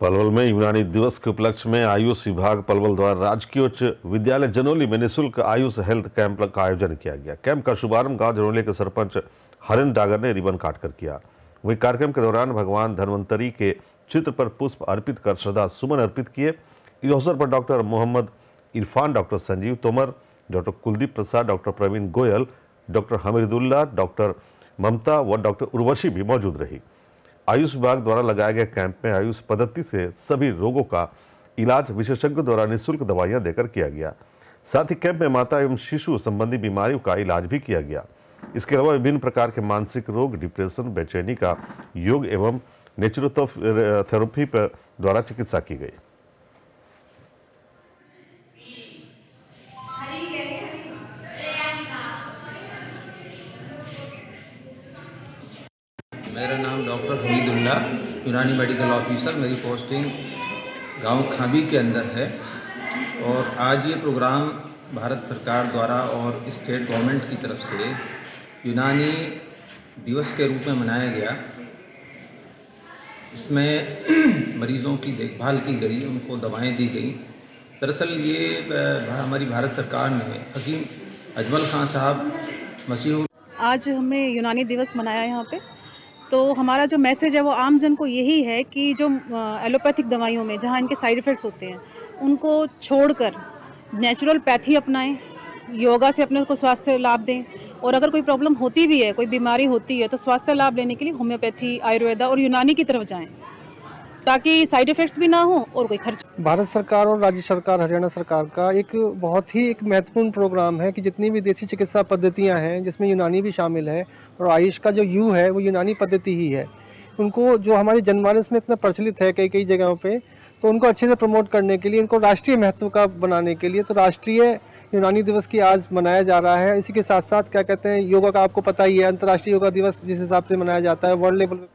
पलवल में यूनानी दिवस के उपलक्ष्य में आयुष विभाग पलवल द्वारा राजकीय उच्च विद्यालय जनोली में निःशुल्क आयुष हेल्थ कैंप का आयोजन किया गया। कैंप का शुभारंभ गाँव जनोली के सरपंच हरिन डागर ने रिबन काटकर किया। वहीं कार्यक्रम के दौरान भगवान धन्वंतरी के चित्र पर पुष्प अर्पित कर श्रद्धा सुमन अर्पित किए। इस अवसर पर doctor Mohammad Irfan, doctor Sanjeev Tomar, doctor Kuldeep Prasad, doctor Praveen Goyal, doctor Hamidullah doctor Mamta व डॉक्टर उर्वशी भी मौजूद रही। आयुष विभाग द्वारा लगाए गए कैंप में आयुष पद्धति से सभी रोगों का इलाज विशेषज्ञों द्वारा निःशुल्क दवाइयाँ देकर किया गया। साथ ही कैंप में माता एवं शिशु संबंधी बीमारियों का इलाज भी किया गया। इसके अलावा विभिन्न प्रकार के मानसिक रोग, डिप्रेशन, बेचैनी का योग एवं नेचुरोथेरेपी पर द्वारा चिकित्सा की गई। मेरा नाम डॉक्टर हमीदुल्ला, यूनानी मेडिकल ऑफिसर। मेरी पोस्टिंग गाँव खाबी के अंदर है और आज ये प्रोग्राम भारत सरकार द्वारा और स्टेट गवर्नमेंट की तरफ़ से यूनानी दिवस के रूप में मनाया गया। इसमें मरीज़ों की देखभाल की गई, उनको दवाएँ दी गई। दरअसल ये हमारी भारत सरकार ने हकीम अजमल खां साहब, मसीह आज हमने यूनानी दिवस मनाया यहाँ पे। तो हमारा जो मैसेज है वो आम जन को यही है कि जो एलोपैथिक दवाइयों में जहाँ इनके साइड इफ़ेक्ट्स होते हैं, उनको छोड़कर नेचुरल पैथी अपनाएँ, योगा से अपने को स्वास्थ्य लाभ दें। और अगर कोई प्रॉब्लम होती भी है, कोई बीमारी होती है तो स्वास्थ्य लाभ लेने के लिए होम्योपैथी आयुर्वेदा और यूनानी की तरफ़ जाएँ। ताकि साइड इफ़ेक्ट्स भी ना हो और कोई खर्च भारत सरकार और राज्य सरकार, हरियाणा सरकार का एक बहुत ही एक महत्वपूर्ण प्रोग्राम है कि जितनी भी देसी चिकित्सा पद्धतियाँ हैं, जिसमें यूनानी भी शामिल है और आयुष का जो यू है, वो यूनानी पद्धति ही है। उनको जो हमारे जनमानस में इतना प्रचलित है कई कई जगहों पे तो उनको अच्छे से प्रमोट करने के लिए, इनको राष्ट्रीय महत्व का बनाने के लिए तो राष्ट्रीय यूनानी दिवस की आज मनाया जा रहा है। इसी के साथ साथ क्या कहते हैं, योगा का आपको पता ही है, अंतर्राष्ट्रीय योगा दिवस जिस हिसाब से मनाया जाता है वर्ल्ड लेवल